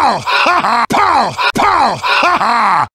炮哈哈炮炮哈哈。